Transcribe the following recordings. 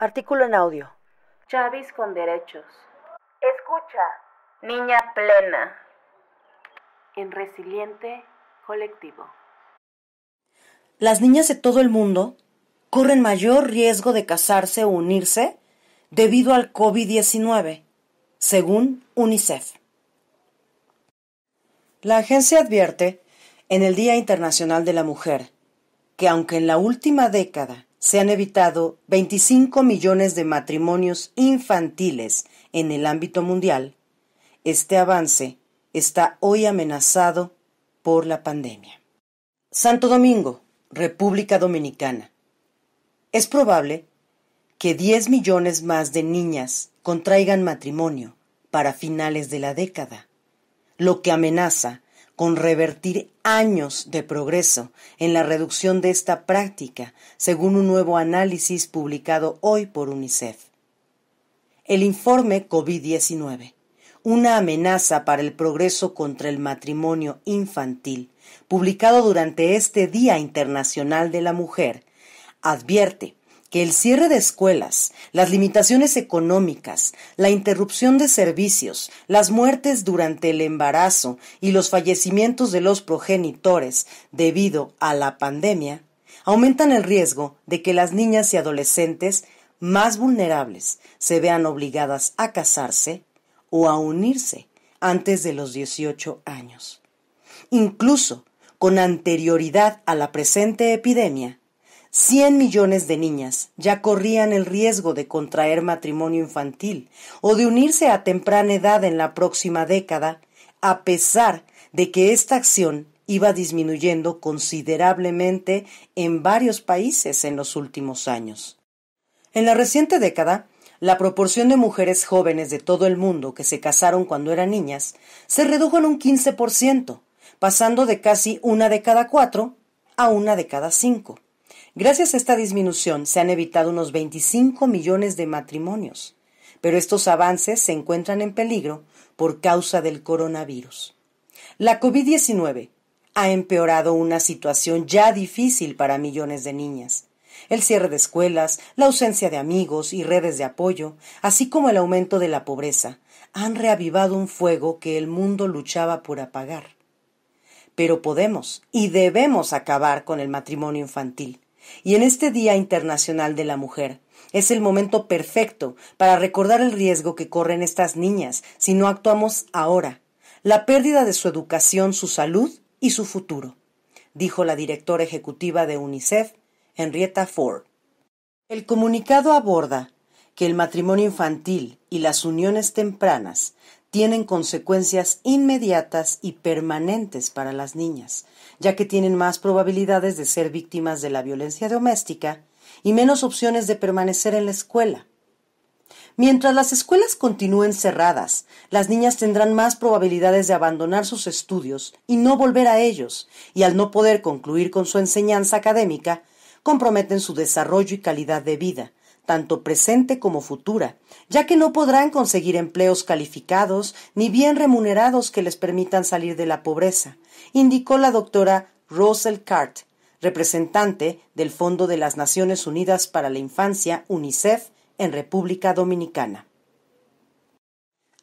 Artículo en audio. Chavis con derechos. Escucha. Niña plena. En resiliente colectivo. Las niñas de todo el mundo corren mayor riesgo de casarse o unirse debido al COVID-19, según UNICEF. La agencia advierte en el Día Internacional de la Mujer que aunque en la última década se han evitado 25 millones de matrimonios infantiles en el ámbito mundial, este avance está hoy amenazado por la pandemia. Santo Domingo, República Dominicana. Es probable que 10 millones más de niñas contraigan matrimonio para finales de la década, lo que amenaza con revertir años de progreso en la reducción de esta práctica, según un nuevo análisis publicado hoy por UNICEF. El informe COVID-19, una amenaza para el progreso contra el matrimonio infantil, publicado durante este Día Internacional de la Mujer, advierte que el cierre de escuelas, las limitaciones económicas, la interrupción de servicios, las muertes durante el embarazo y los fallecimientos de los progenitores debido a la pandemia aumentan el riesgo de que las niñas y adolescentes más vulnerables se vean obligadas a casarse o a unirse antes de los 18 años. Incluso con anterioridad a la presente epidemia, 100 millones de niñas ya corrían el riesgo de contraer matrimonio infantil o de unirse a temprana edad en la próxima década, a pesar de que esta acción iba disminuyendo considerablemente en varios países en los últimos años. En la reciente década, la proporción de mujeres jóvenes de todo el mundo que se casaron cuando eran niñas se redujo en un 15%, pasando de casi una de cada cuatro a una de cada cinco. Gracias a esta disminución se han evitado unos 25 millones de matrimonios, pero estos avances se encuentran en peligro por causa del coronavirus. La COVID-19 ha empeorado una situación ya difícil para millones de niñas. El cierre de escuelas, la ausencia de amigos y redes de apoyo, así como el aumento de la pobreza, han reavivado un fuego que el mundo luchaba por apagar. Pero podemos y debemos acabar con el matrimonio infantil. Y en este Día Internacional de la Mujer, es el momento perfecto para recordar el riesgo que corren estas niñas si no actuamos ahora, la pérdida de su educación, su salud y su futuro, dijo la directora ejecutiva de UNICEF, Henrietta Ford. El comunicado aborda que el matrimonio infantil y las uniones tempranas tienen consecuencias inmediatas y permanentes para las niñas, ya que tienen más probabilidades de ser víctimas de la violencia doméstica y menos opciones de permanecer en la escuela. Mientras las escuelas continúen cerradas, las niñas tendrán más probabilidades de abandonar sus estudios y no volver a ellos, y al no poder concluir con su enseñanza académica, comprometen su desarrollo y calidad de vida, tanto presente como futura, ya que no podrán conseguir empleos calificados ni bien remunerados que les permitan salir de la pobreza, indicó la doctora Rosel Cart, representante del Fondo de las Naciones Unidas para la Infancia, UNICEF, en República Dominicana.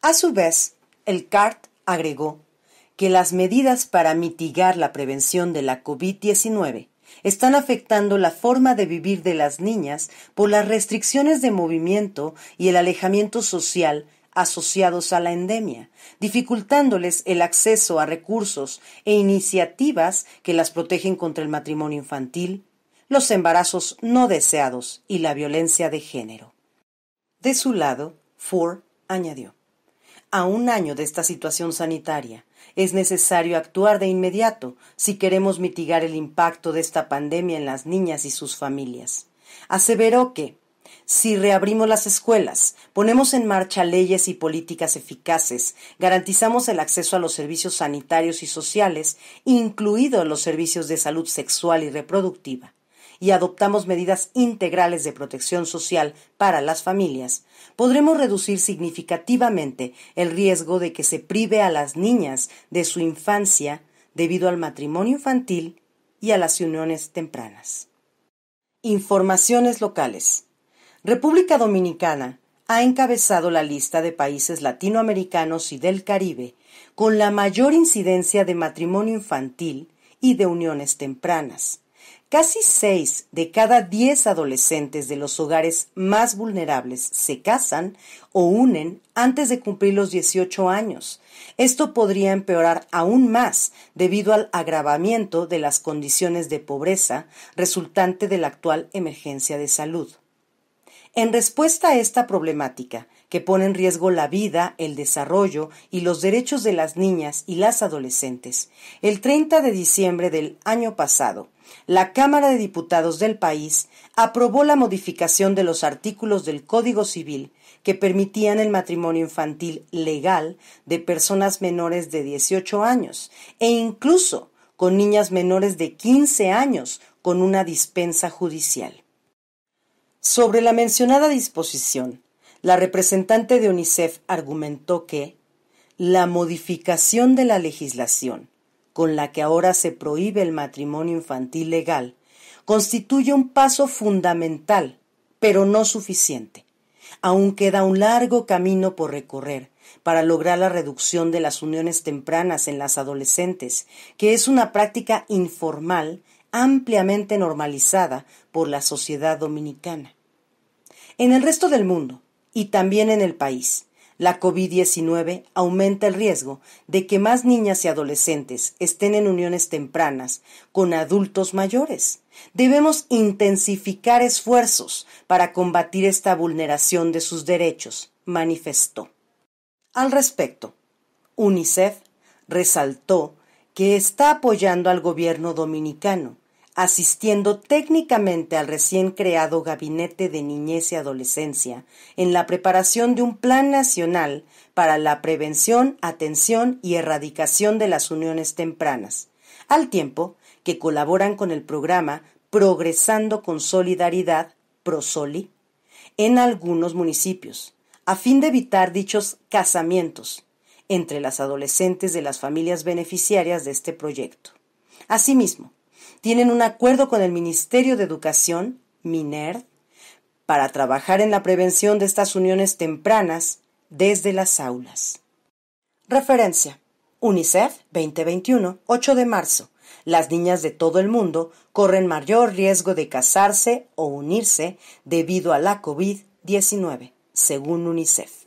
A su vez, el CART agregó que las medidas para mitigar la prevención de la COVID-19 están afectando la forma de vivir de las niñas por las restricciones de movimiento y el alejamiento social asociados a la endemia, dificultándoles el acceso a recursos e iniciativas que las protegen contra el matrimonio infantil, los embarazos no deseados y la violencia de género. De su lado, Ford añadió, a un año de esta situación sanitaria, es necesario actuar de inmediato si queremos mitigar el impacto de esta pandemia en las niñas y sus familias. Aseveró que, si reabrimos las escuelas, ponemos en marcha leyes y políticas eficaces, garantizamos el acceso a los servicios sanitarios y sociales, incluidos los servicios de salud sexual y reproductiva, y adoptamos medidas integrales de protección social para las familias, podremos reducir significativamente el riesgo de que se prive a las niñas de su infancia debido al matrimonio infantil y a las uniones tempranas. Informaciones locales. República Dominicana ha encabezado la lista de países latinoamericanos y del Caribe con la mayor incidencia de matrimonio infantil y de uniones tempranas. Casi seis de cada diez adolescentes de los hogares más vulnerables se casan o unen antes de cumplir los 18 años. Esto podría empeorar aún más debido al agravamiento de las condiciones de pobreza resultante de la actual emergencia de salud. En respuesta a esta problemática, que pone en riesgo la vida, el desarrollo y los derechos de las niñas y las adolescentes, el 30 de diciembre del año pasado, la Cámara de Diputados del país aprobó la modificación de los artículos del Código Civil que permitían el matrimonio infantil legal de personas menores de 18 años e incluso con niñas menores de 15 años con una dispensa judicial. Sobre la mencionada disposición, la representante de UNICEF argumentó que la modificación de la legislación con la que ahora se prohíbe el matrimonio infantil legal constituye un paso fundamental, pero no suficiente. Aún queda un largo camino por recorrer para lograr la reducción de las uniones tempranas en las adolescentes, que es una práctica informal ampliamente normalizada por la sociedad dominicana. En el resto del mundo, y también en el país, la COVID-19 aumenta el riesgo de que más niñas y adolescentes estén en uniones tempranas con adultos mayores. Debemos intensificar esfuerzos para combatir esta vulneración de sus derechos, manifestó. Al respecto, UNICEF resaltó que está apoyando al gobierno dominicano asistiendo técnicamente al recién creado Gabinete de Niñez y Adolescencia en la preparación de un Plan Nacional para la Prevención, Atención y Erradicación de las Uniones Tempranas, al tiempo que colaboran con el programa Progresando con Solidaridad, ProSoli, en algunos municipios, a fin de evitar dichos casamientos entre las adolescentes de las familias beneficiarias de este proyecto. Asimismo, tienen un acuerdo con el Ministerio de Educación, MINER, para trabajar en la prevención de estas uniones tempranas desde las aulas. Referencia. UNICEF 2021, 8 de marzo. Las niñas de todo el mundo corren mayor riesgo de casarse o unirse debido a la COVID-19, según UNICEF.